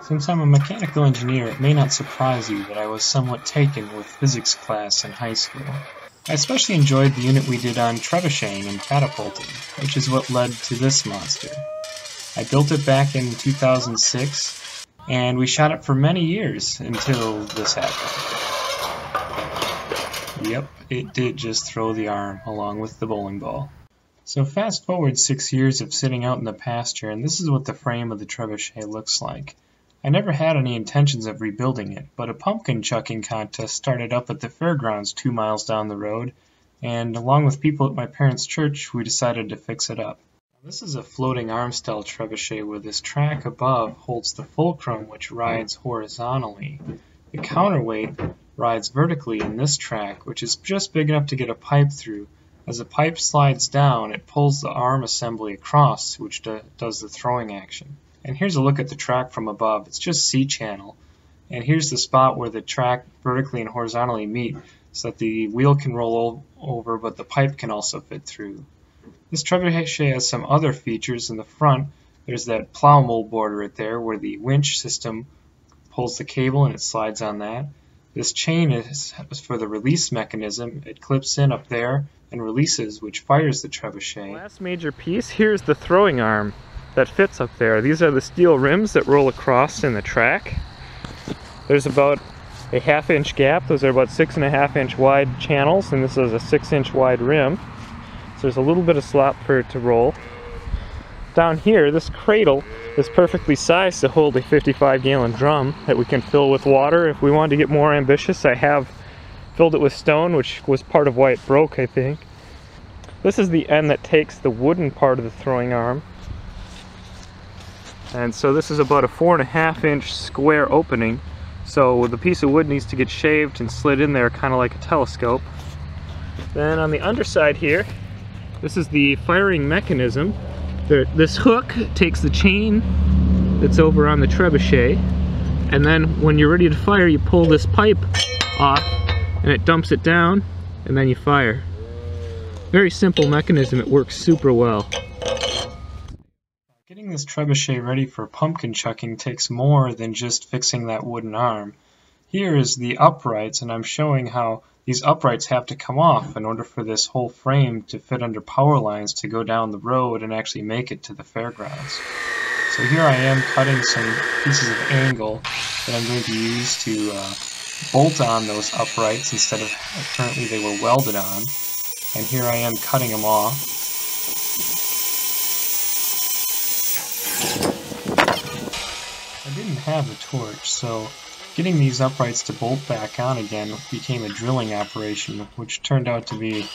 Since I'm a mechanical engineer, it may not surprise you that I was somewhat taken with physics class in high school. I especially enjoyed the unit we did on trebucheting and catapulting, which is what led to this monster. I built it back in 2006, and we shot it for many years until this happened. Yep, it did just throw the arm along with the bowling ball. So fast forward six years of sitting out in the pasture, and this is what the frame of the trebuchet looks like. I never had any intentions of rebuilding it, but a pumpkin chucking contest started up at the fairgrounds two miles down the road, and along with people at my parents' church, we decided to fix it up. This is a floating arm style trebuchet where this track above holds the fulcrum which rides horizontally. The counterweight rides vertically in this track, which is just big enough to get a pipe through. As the pipe slides down, it pulls the arm assembly across, which do does the throwing action. And here's a look at the track from above. It's just C-channel. And here's the spot where the track vertically and horizontally meet so that the wheel can roll over but the pipe can also fit through. This trebuchet has some other features in the front. There's that plow mold board right there where the winch system pulls the cable and it slides on that. This chain is for the release mechanism. It clips in up there and releases, which fires the trebuchet. Last major piece, here's the throwing arm that fits up there. These are the steel rims that roll across in the track. There's about a half inch gap. Those are about six and a half inch wide channels, and this is a six inch wide rim. So there's a little bit of slop for it to roll. Down here, this cradle is perfectly sized to hold a 55 gallon drum that we can fill with water. If we wanted to get more ambitious, I have filled it with stone, which was part of why it broke, I think. This is the end that takes the wooden part of the throwing arm and so this is about a four and a half inch square opening. So the piece of wood needs to get shaved and slid in there kind of like a telescope. Then on the underside here, this is the firing mechanism. This hook takes the chain that's over on the trebuchet and then when you're ready to fire you pull this pipe off and it dumps it down and then you fire. Very simple mechanism, it works super well. Getting this trebuchet ready for pumpkin chucking takes more than just fixing that wooden arm. Here is the uprights, and I'm showing how these uprights have to come off in order for this whole frame to fit under power lines to go down the road and actually make it to the fairgrounds. So here I am cutting some pieces of angle that I'm going to use to uh, bolt on those uprights instead of currently they were welded on. And here I am cutting them off. I didn't have a torch, so getting these uprights to bolt back on again became a drilling operation, which turned out to be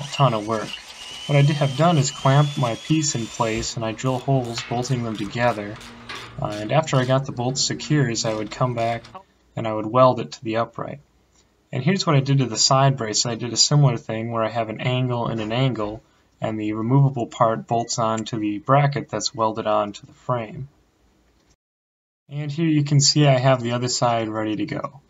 a ton of work. What I did have done is clamp my piece in place and I drill holes bolting them together. Uh, and after I got the bolts secured, I would come back and I would weld it to the upright. And here's what I did to the side brace. I did a similar thing where I have an angle and an angle and the removable part bolts onto the bracket that's welded onto the frame. And here you can see I have the other side ready to go.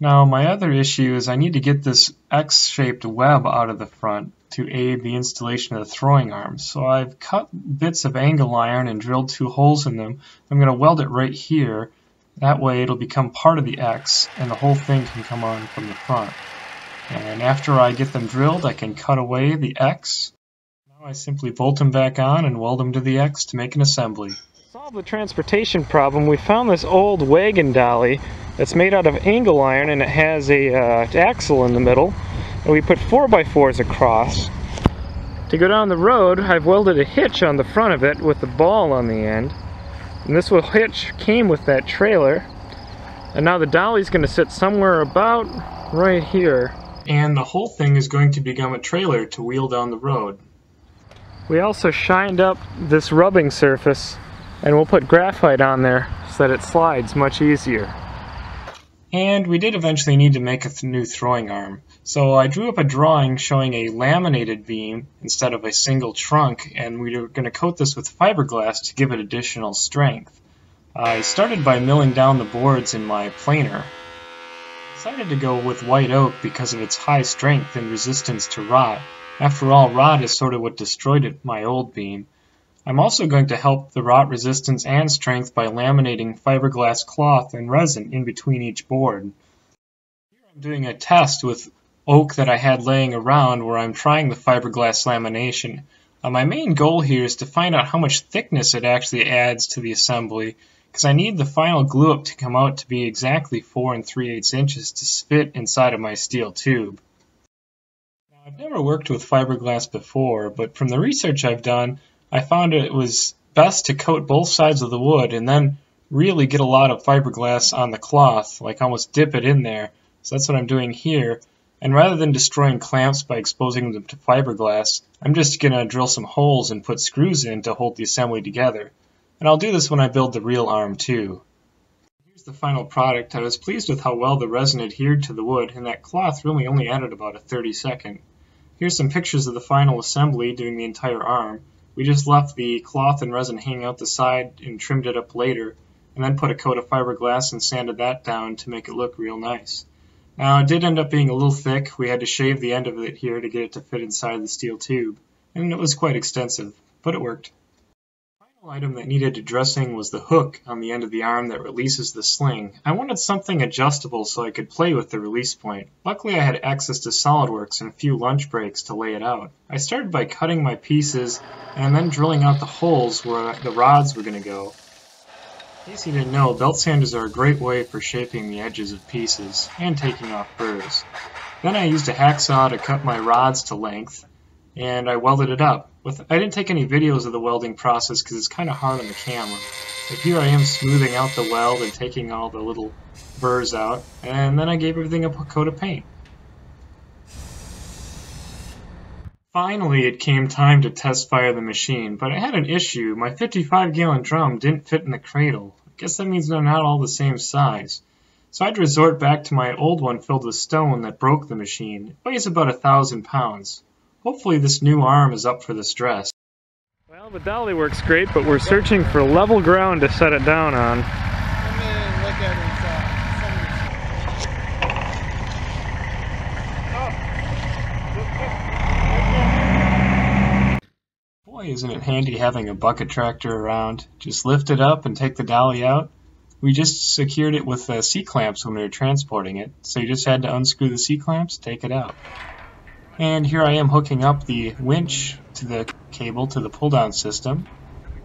Now my other issue is I need to get this X-shaped web out of the front to aid the installation of the throwing arms. So I've cut bits of angle iron and drilled two holes in them. I'm going to weld it right here. That way it'll become part of the X and the whole thing can come on from the front. And after I get them drilled I can cut away the X. Now I simply bolt them back on and weld them to the X to make an assembly solve the transportation problem, we found this old wagon dolly that's made out of angle iron and it has a uh, axle in the middle. And we put 4x4s across. To go down the road, I've welded a hitch on the front of it with the ball on the end. And this hitch came with that trailer. And now the dolly's going to sit somewhere about right here. And the whole thing is going to become a trailer to wheel down the road. We also shined up this rubbing surface and we'll put graphite on there so that it slides much easier. And we did eventually need to make a th new throwing arm. So I drew up a drawing showing a laminated beam instead of a single trunk, and we were going to coat this with fiberglass to give it additional strength. I started by milling down the boards in my planer. I decided to go with white oak because of its high strength and resistance to rot. After all, rot is sort of what destroyed it, my old beam. I'm also going to help the rot resistance and strength by laminating fiberglass cloth and resin in between each board. Here I'm doing a test with oak that I had laying around where I'm trying the fiberglass lamination. Uh, my main goal here is to find out how much thickness it actually adds to the assembly because I need the final glue up to come out to be exactly 4 and 3 8 inches to fit inside of my steel tube. Now, I've never worked with fiberglass before, but from the research I've done, I found it was best to coat both sides of the wood and then really get a lot of fiberglass on the cloth, like almost dip it in there. So that's what I'm doing here. And rather than destroying clamps by exposing them to fiberglass, I'm just going to drill some holes and put screws in to hold the assembly together. And I'll do this when I build the real arm too. Here's the final product. I was pleased with how well the resin adhered to the wood, and that cloth really only added about a 30 second. Here's some pictures of the final assembly doing the entire arm. We just left the cloth and resin hanging out the side and trimmed it up later, and then put a coat of fiberglass and sanded that down to make it look real nice. Now it did end up being a little thick, we had to shave the end of it here to get it to fit inside the steel tube, and it was quite extensive, but it worked. Item that needed addressing was the hook on the end of the arm that releases the sling. I wanted something adjustable so I could play with the release point. Luckily I had access to SOLIDWORKS and a few lunch breaks to lay it out. I started by cutting my pieces and then drilling out the holes where the rods were going to go. In case you didn't know, belt sanders are a great way for shaping the edges of pieces and taking off burrs. Then I used a hacksaw to cut my rods to length, and I welded it up. With I didn't take any videos of the welding process because it's kind of hard on the camera. But here I am smoothing out the weld and taking all the little burrs out, and then I gave everything a coat of paint. Finally, it came time to test fire the machine, but I had an issue. My 55 gallon drum didn't fit in the cradle. I guess that means they're not all the same size. So I'd resort back to my old one filled with stone that broke the machine. It weighs about a thousand pounds. Hopefully this new arm is up for the stress. Well, the dolly works great, but we're searching for level ground to set it down on. Come in look at it. Boy, isn't it handy having a bucket tractor around. Just lift it up and take the dolly out. We just secured it with uh, C-clamps when we were transporting it, so you just had to unscrew the C-clamps, take it out. And here I am hooking up the winch to the cable to the pull-down system,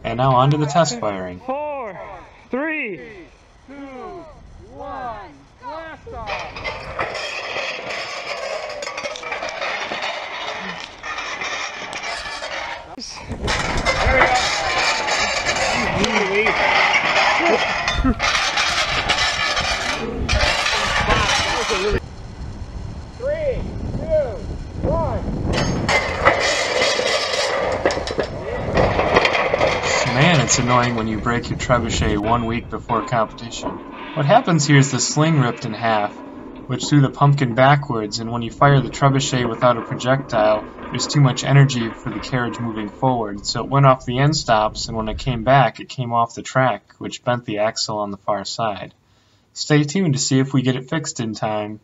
and now on to the test firing. Four, three, two, one, blast off! Three, two, one. It's annoying when you break your trebuchet one week before competition. What happens here is the sling ripped in half, which threw the pumpkin backwards, and when you fire the trebuchet without a projectile, there's too much energy for the carriage moving forward, so it went off the end stops, and when it came back, it came off the track, which bent the axle on the far side. Stay tuned to see if we get it fixed in time.